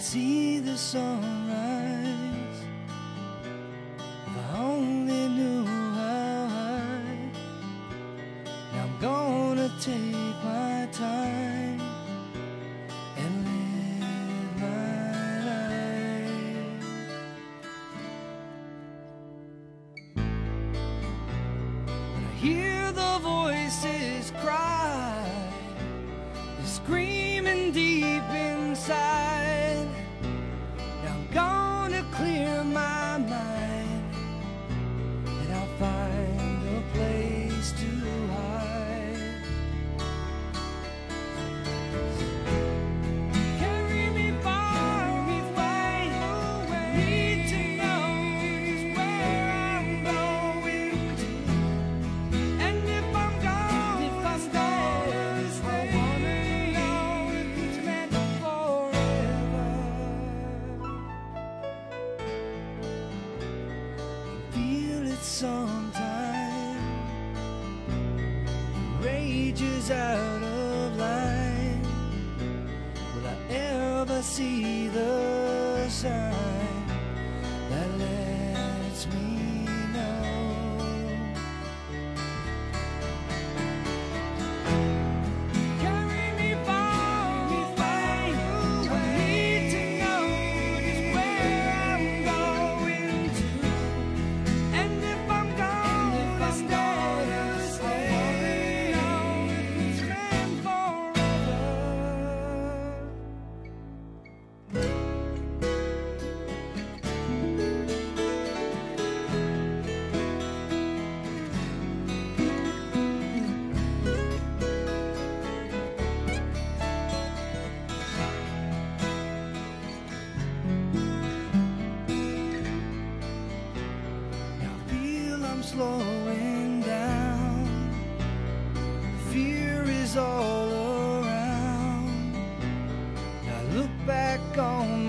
see the sunrise. If I only knew how high. Now I'm gonna take my time and live my life. When I hear the voices cry, they're screaming sometime rages out of line. Will I ever see the sign that lets me? slowing down. Fear is all around. I look back on